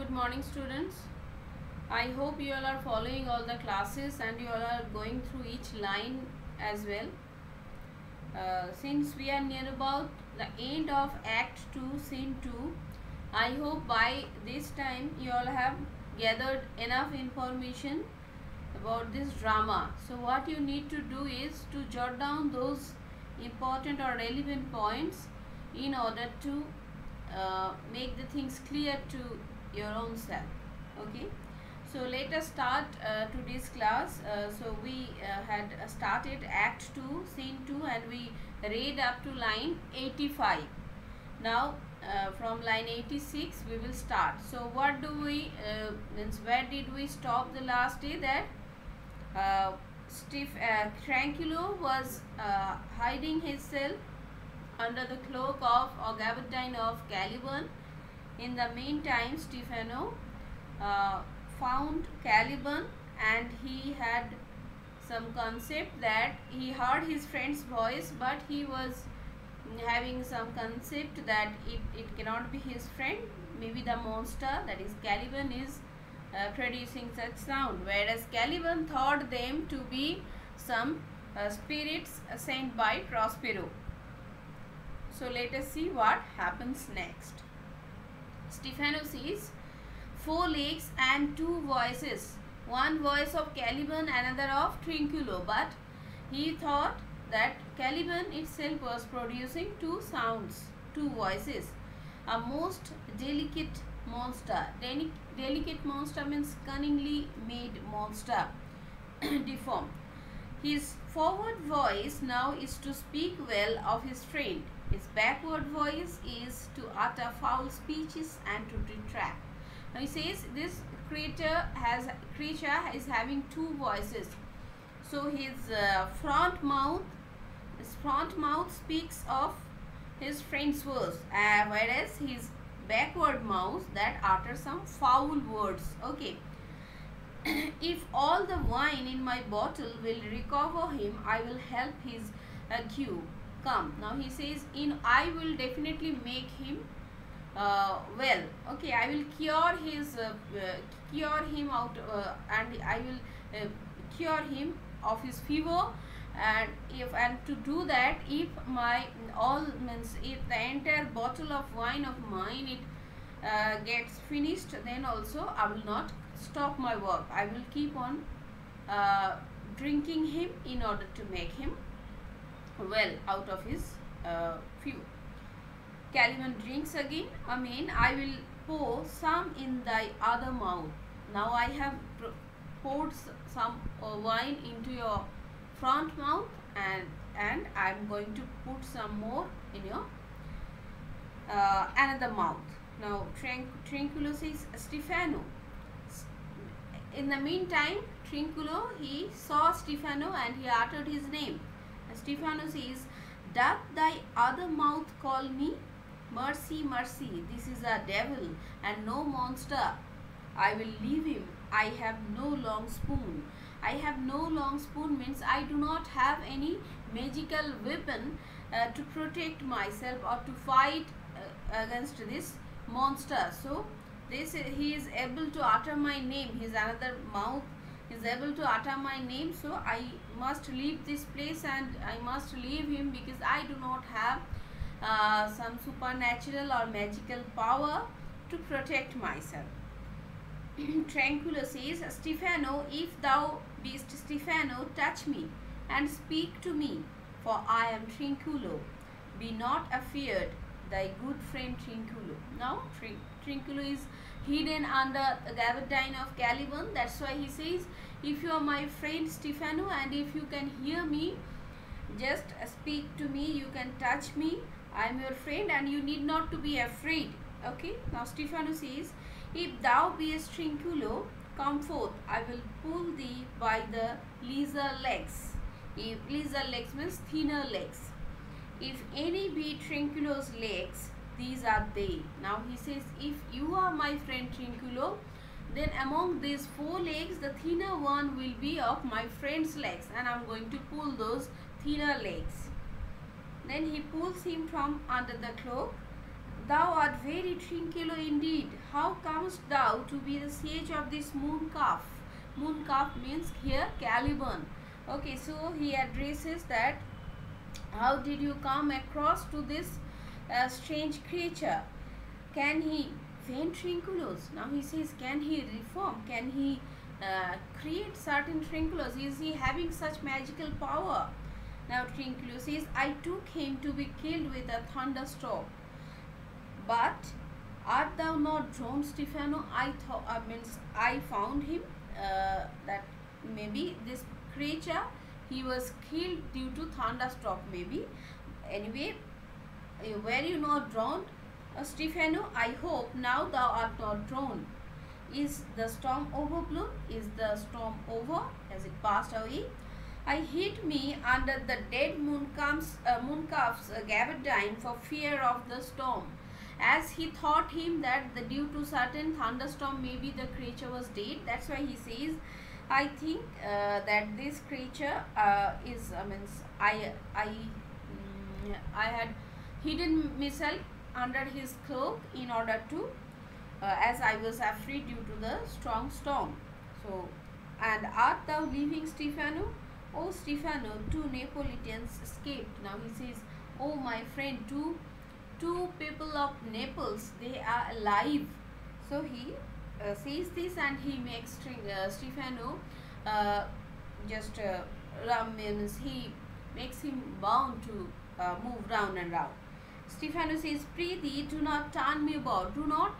Good morning students. I hope you all are following all the classes and you all are going through each line as well. Uh, since we are near about the end of Act 2, Scene 2, I hope by this time you all have gathered enough information about this drama. So what you need to do is to jot down those important or relevant points in order to uh, make the things clear to your own self okay? So let us start uh, today's class. Uh, so we uh, had started act 2 scene 2 and we read up to line 85 now uh, from line 86 we will start. So what do we uh, means where did we stop the last day that uh, Steve uh, Trinculo was uh, hiding himself under the cloak of or gabardine of Caliban. In the meantime, Stefano uh, found Caliban and he had some concept that he heard his friend's voice but he was having some concept that it, it cannot be his friend maybe the monster that is Caliban is uh, producing such sound whereas Caliban thought them to be some uh, spirits sent by Prospero. So let us see what happens next. Stefano sees four legs and two voices. One voice of Caliban, another of Trinculo. But he thought that Caliban itself was producing two sounds, two voices. A most delicate monster. Delic delicate monster means cunningly made monster. Deformed. His forward voice now is to speak well of his friend. His backward voice is to utter foul speeches and to retract. Now he says this creature has creature is having two voices. So his uh, front mouth, his front mouth speaks of his friend's words, uh, whereas his backward mouth that utters some foul words. Okay. if all the wine in my bottle will recover him, I will help his uh, cue come. Now he says, in I will definitely make him uh, well. Okay, I will cure his uh, uh, cure him out uh, and I will uh, cure him of his fever and if and to do that if my all means if the entire bottle of wine of mine it uh, gets finished then also I will not stop my work. I will keep on drinking him in order to make him well out of his uh, fever. Caliban drinks again. Amen. I will pour some in thy other mouth. Now I have poured some uh, wine into your front mouth and and I am going to put some more in your uh, another mouth. Now Trinculo says Stefano. In the meantime, Trinculo he saw Stefano and he uttered his name. Stefano says, Doth thy other mouth call me? Mercy, mercy, this is a devil and no monster. I will leave him. I have no long spoon. I have no long spoon means I do not have any magical weapon uh, to protect myself or to fight uh, against this monster. So, this he is able to utter my name. His another mouth is able to utter my name. So, I must leave this place and I must leave him because I do not have uh, some supernatural or magical power to protect myself. Trinculo says, Stefano, if thou beest Stefano, touch me and speak to me, for I am Trinculo. Be not afeared, thy good friend Trinculo. Now, Trinculo is hidden under the gabardine of Caliban. That's why he says, if you are my friend Stefano and if you can hear me, just speak to me, you can touch me. I am your friend and you need not to be afraid. Okay, now Stefano says, if thou beest Trinculo, come forth, I will pull thee by the lesser legs. If lesser legs means thinner legs. If any be Trinculo's legs, these are they. Now he says, if you are my friend Trinculo, then among these four legs, the thinner one will be of my friend's legs and I'm going to pull those thinner legs. Then he pulls him from under the cloak. thou art very Trinculo indeed. How comest thou to be the sage of this moon calf? Moon calf means here Caliban. Okay, so he addresses that how did you come across to this uh, strange creature? Can he faint Trinculos? Now he says, can he reform? Can he uh, create certain Trinculos? Is he having such magical power? Now Trinculo says, I took him to be killed with a thunderstorm. But art thou not drawn, Stefano? I thought, I means I found him uh, that maybe this creature he was killed due to thunderstorm maybe anyway were you not drowned? Uh, Stephano I hope now thou art not drowned. Is the storm overblown is the storm over? Has it passed away? I hid me under the dead mooncalf's uh, moon uh, gabardine for fear of the storm. As he thought him that the due to certain thunderstorm maybe the creature was dead that's why he says I think uh, that this creature uh, is I mean I I mm, I had hidden myself under his cloak in order to uh, as I was afraid due to the strong storm. So and art thou living Stephano oh Stefano, two Neapolitans escaped. Now he says oh my friend two two people of Naples they are alive. So he uh, says this and he makes uh, Stephano uh, just uh, means he makes him bound to uh, move round and round. Stephano says, Prithee, do not turn me about, do not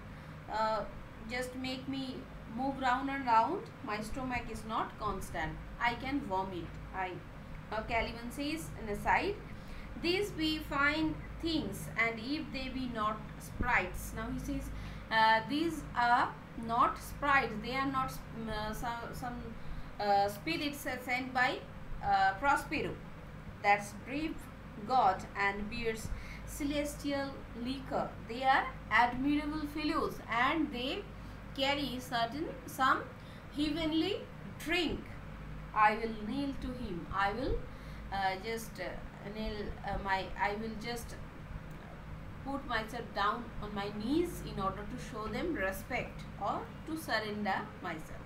uh, just make me move round and round. My stomach is not constant. I can vomit. I uh, Caliban says in aside, these be fine things and if they be not sprites. Now he says, uh, these are not sprites they are not uh, some, some uh, spirits sent by uh, Prospero that's brave god and bears celestial liquor they are admirable fellows and they carry certain some heavenly drink. I will kneel to him. I will uh, just uh, kneel uh, my i will just put myself down on my knees in order to show them respect or to surrender myself.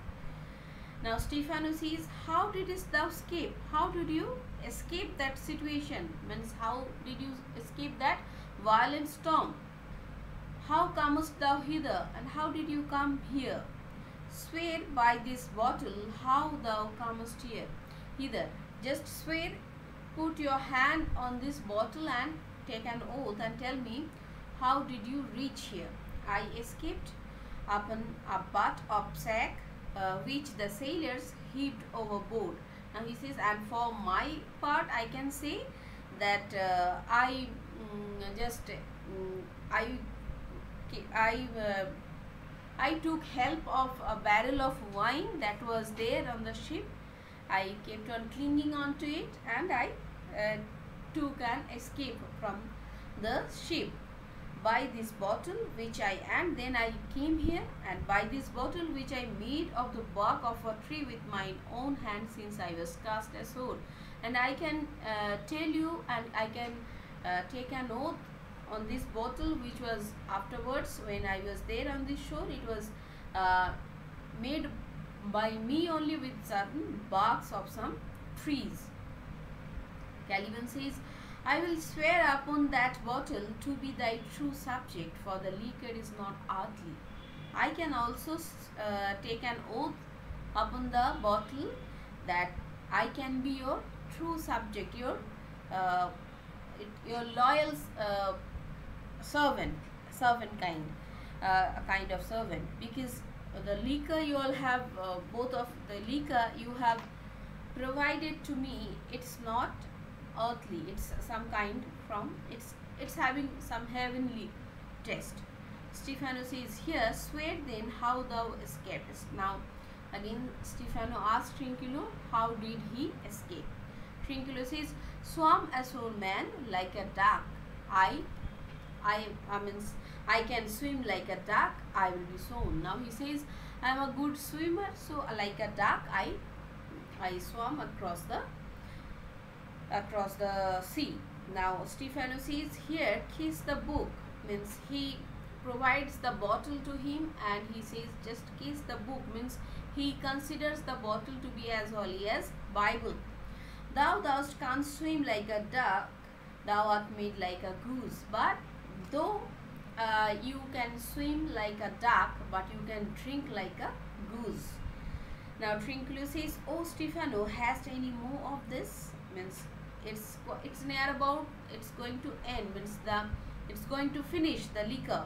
Now Stephanus says, how didst thou escape? How did you escape that situation? Means how did you escape that violent storm? How comest thou hither and how did you come here? Swear by this bottle how thou comest here. Hither. Just swear, put your hand on this bottle and take an oath and tell me how did you reach here? I escaped upon a butt of sack uh, which the sailors heaved overboard. Now he says and for my part I can say that uh, I mm, just mm, I I uh, I took help of a barrel of wine that was there on the ship. I kept on clinging on to it and I uh, took an escape from the ship by this bottle which I and then I came here and by this bottle which I made of the bark of a tree with my own hand since I was cast ashore and I can uh, tell you and I can uh, take an oath on this bottle which was afterwards when I was there on this shore. It was uh, made by me only with certain barks of some trees. Caliban says, I will swear upon that bottle to be thy true subject, for the liquor is not earthly. I can also uh, take an oath upon the bottle that I can be your true subject, your uh, your loyal uh, servant, servant kind, uh, a kind of servant, because the liquor you all have, uh, both of the liquor you have provided to me, it's not earthly. It's some kind from it's it's having some heavenly test. Stephano says here swear then how thou escapest. Now again Stephano asked Trinculo how did he escape? Trinculo says swam as old man like a duck. I I I means I can swim like a duck. I will be sown. Now he says I am a good swimmer so like a duck I I swam across the across the sea. Now Stephano says here, kiss the book means he provides the bottle to him and he says just kiss the book means he considers the bottle to be as holy as Bible. Thou dost can't swim like a duck, thou art made like a goose. But though uh, you can swim like a duck, but you can drink like a goose. Now Trinculo says, Oh Stephano, hast any more of this? Means it's it's near about it's going to end means the it's going to finish the liquor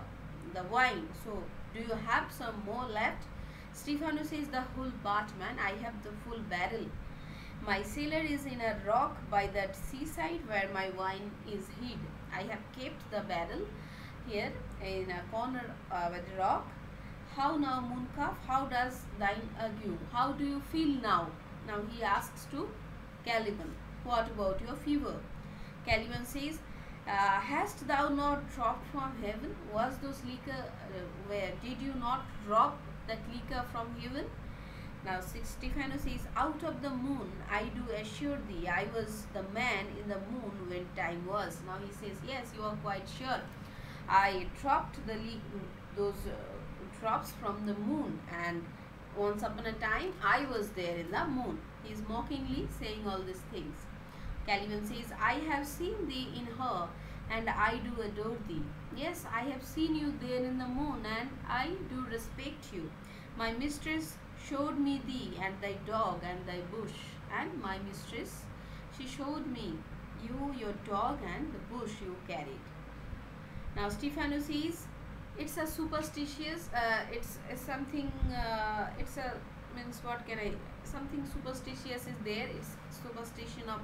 the wine. So do you have some more left? Stephano says the whole batman I have the full barrel. My cellar is in a rock by that seaside where my wine is hid. I have kept the barrel here in a corner uh, with the rock. How now mooncalf? How does thine ague how do you feel now? Now he asks to Caliban what about your fever? Caliban says, uh, Hast thou not dropped from heaven? Was those liquor, uh, where did you not drop that liquor from heaven? Now Stephano says, Out of the moon, I do assure thee, I was the man in the moon when time was. Now he says, Yes, you are quite sure. I dropped the those uh, drops from the moon and once upon a time I was there in the moon. He is mockingly saying all these things. Caliban says, I have seen thee in her and I do adore thee. Yes, I have seen you there in the moon and I do respect you. My mistress showed me thee and thy dog and thy bush. And my mistress, she showed me you, your dog and the bush you carried. Now Stephano says, it's a superstitious, uh, it's, something, uh, it's a, means what can I, something superstitious is there, it's superstition of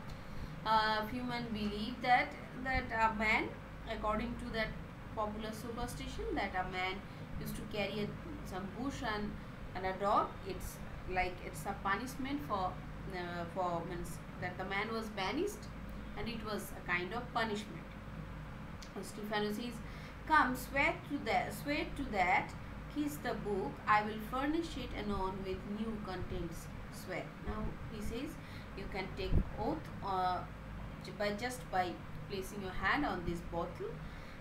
uh, human believe that that a man according to that popular superstition that a man used to carry a, some bush and, and a dog it's like it's a punishment for uh, for means that the man was banished and it was a kind of punishment. Stephanus says come swear to that swear to that kiss the book I will furnish it anon with new contents. Swear. Now he says you can take oath uh, by just by placing your hand on this bottle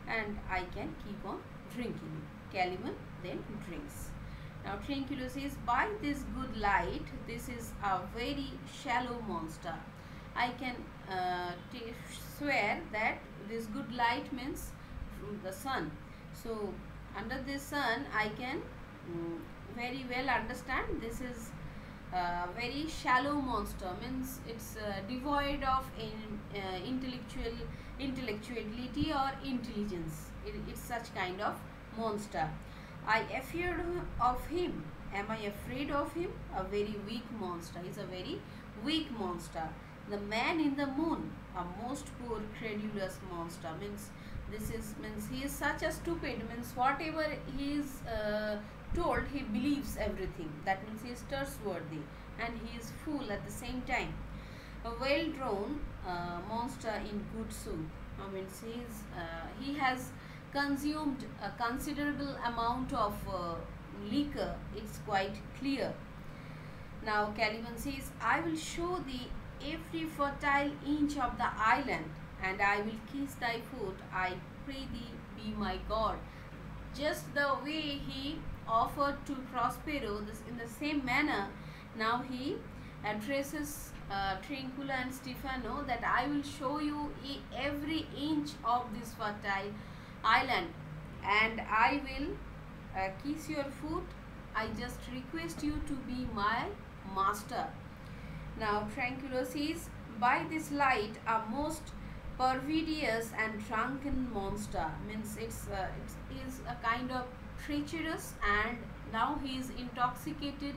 and I can keep on drinking. Caliban then drinks. Now Trinculo says, by this good light, this is a very shallow monster. I can uh, swear that this good light means from the sun. So under this sun, I can um, very well understand this is very shallow monster means it's uh, devoid of in, uh, intellectual intellectuality or intelligence. It, it's such kind of monster. I feared of him. Am i afraid of him? A very weak monster. He's a very weak monster. The man in the moon. A most poor credulous monster. Means this is means he is such a stupid. Means whatever he is uh, told he believes everything. That means he is trustworthy and he is fool at the same time. A well drawn uh, monster in good soup i mean says uh, he has consumed a considerable amount of uh, liquor. It's quite clear. Now caliban says i will show thee every fertile inch of the island and i will kiss thy foot. I pray thee be my god. Just the way he offered to Prospero this in the same manner. Now he addresses uh, Trincula and Stephano that I will show you every inch of this fertile island and I will uh, kiss your foot. I just request you to be my master. Now Trinculo says by this light a most perfidious and drunken monster. Means it's uh, it is a kind of treacherous and now he is intoxicated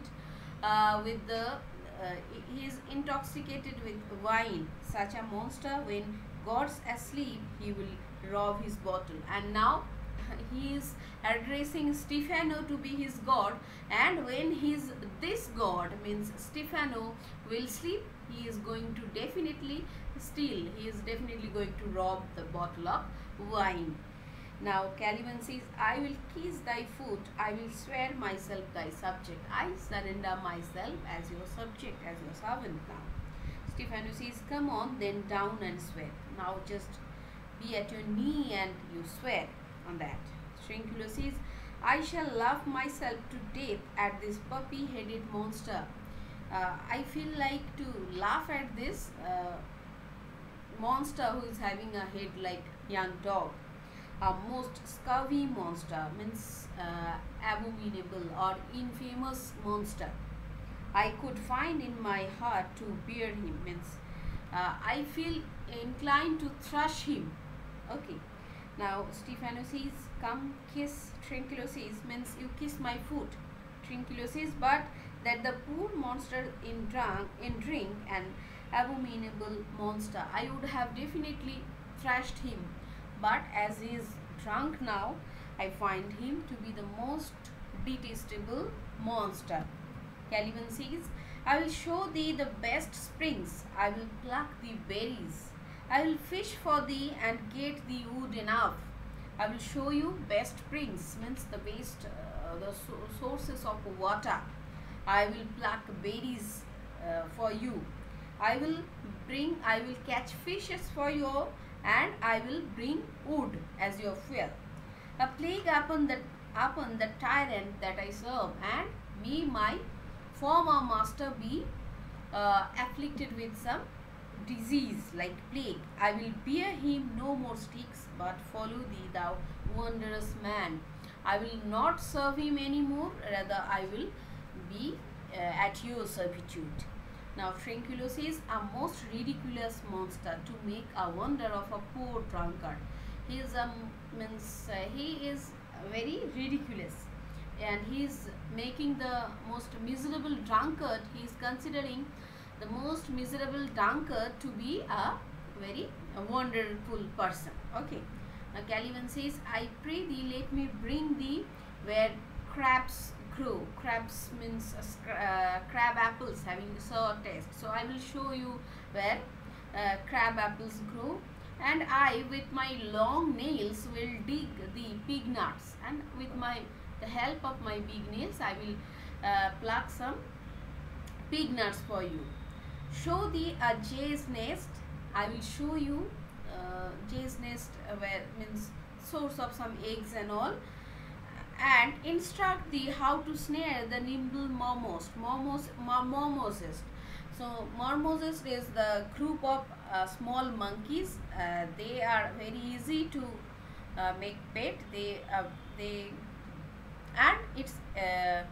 uh, with the uh, he is intoxicated with wine. Such a monster when god's asleep he will rob his bottle. And now he is addressing Stefano to be his god. And when his this god means Stefano will sleep he is going to definitely steal he is definitely going to rob the bottle of wine now Caliban says, I will kiss thy foot, I will swear myself thy subject. I surrender myself as your subject, as your servant now. Stephano says, come on, then down and swear. Now just be at your knee and you swear. on that. Trinculo says, I shall laugh myself to death at this puppy-headed monster. Uh, I feel like to laugh at this uh, monster who is having a head like young dog. A most scurvy monster means uh, abominable or infamous monster. I could find in my heart to bear him means uh, I feel inclined to thrash him. Okay. Now Stefano says, come kiss Trinculo says means you kiss my foot. Trinculo says, but that the poor monster in drunk in drink and abominable monster. I would have definitely thrashed him. But as he is drunk now, I find him to be the most detestable monster. Caliban says, I will show thee the best springs. I will pluck the berries. I will fish for thee and get thee wood enough. I will show you best springs, means the best, uh, the so sources of water. I will pluck berries uh, for you. I will bring, I will catch fishes for you and I will bring wood as your fuel. A plague upon the, upon the tyrant that I serve and me my former master be uh, afflicted with some disease like plague. I will bear him no more sticks, but follow thee, thou wondrous man. I will not serve him any more, rather I will be uh, at your servitude. Now Trinculo is a most ridiculous monster to make a wonder of a poor drunkard. He is a means uh, he is very ridiculous and he is making the most miserable drunkard. He is considering the most miserable drunkard to be a very a wonderful person. Okay. Now Caliban says, I pray thee let me bring thee where crabs grow. Crabs means uh, uh, crab apples having sour taste. So I will show you where uh, crab apples grow and I with my long nails will dig the pig nuts and with my the help of my big nails I will uh, pluck some pig nuts for you. Show the a jay's nest. I will show you uh, jay's nest uh, where means source of some eggs and all and instruct thee how to snare the nimble mormos, mormos, marmosets. So marmosets is the group of uh, small monkeys. Uh, they are very easy to uh, make pet. They uh, they and it's uh,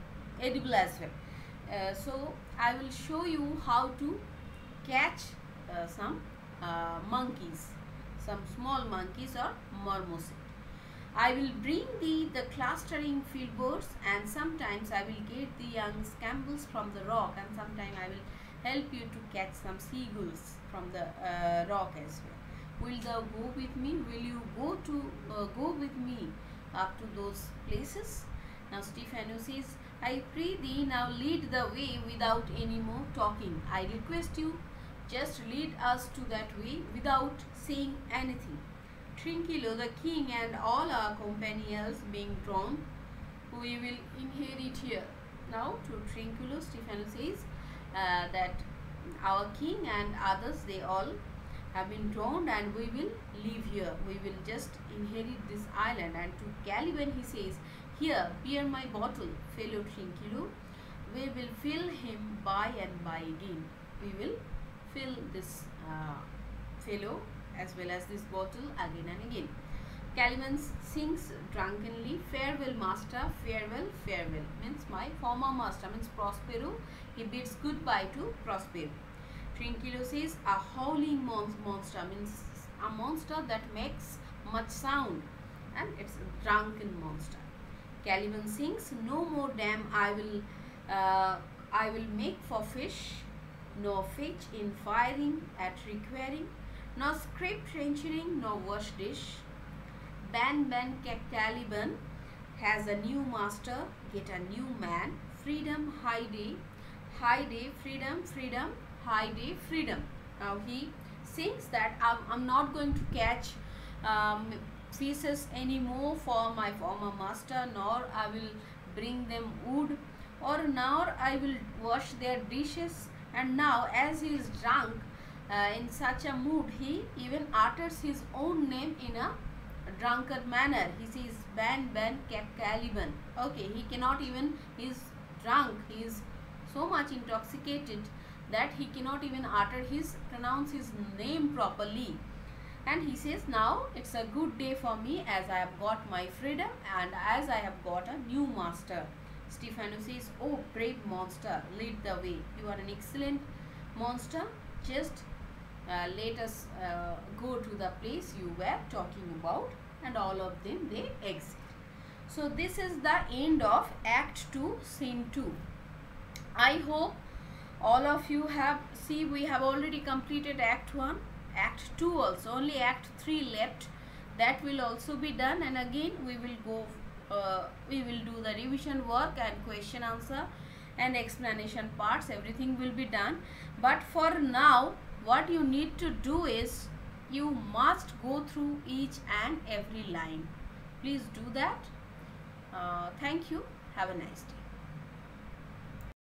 edible as well. Uh, so I will show you how to catch some monkeys, some small monkeys or marmosets. I will bring thee the clustering field birds and sometimes I will get the young scamels from the rock and sometimes I will help you to catch some seagulls from the uh, rock as well. Will thou go with me? Will you go to uh, go with me up to those places? Now Stefano says, I pray thee now lead the way without any more talking. I request you just lead us to that way without saying anything. Trinculo, the king and all our companions being drawn, we will inherit here. Now to Trinculo, Stefano says uh, that our king and others, they all have been drawn and we will live here. We will just inherit this island. And to Caliban he says, here, bear my bottle, fellow Trinculo. We will fill him by and by again. We will fill this uh, fellow as well as this bottle again and again. Caliban sings drunkenly, farewell master, farewell, farewell. Means my former master, means Prospero. He bids goodbye to Prospero. Trinculo says a howling mon monster, means a monster that makes much sound and it's a drunken monster. Caliban sings, no more dam I will, uh, I will make for fish, no fetch in firing at requiring, no scrape trenching, no wash dish. Ban Ban Caliban has a new master, get a new man, freedom, high day, freedom, freedom, day, freedom. Now he sings that I'm, I'm not going to catch um, fishes anymore for my former master nor I will bring them wood or nor I will wash their dishes and now as he is drunk uh, in such a mood he even utters his own name in a drunkard manner he says ban ban caliban okay he cannot even he is drunk he is so much intoxicated that he cannot even utter his pronounce his name properly and he says now it's a good day for me as I have got my freedom and as I have got a new master. Stephano says, oh brave monster, lead the way. You are an excellent monster. Just uh, let us uh, go to the place you were talking about and all of them they exit. So this is the end of Act 2, Scene 2. I hope all of you have, see we have already completed Act 1 act 2 also only act 3 left that will also be done and again we will go uh, we will do the revision work and question answer and explanation parts everything will be done but for now what you need to do is you must go through each and every line. Please do that. Uh, thank you. Have a nice day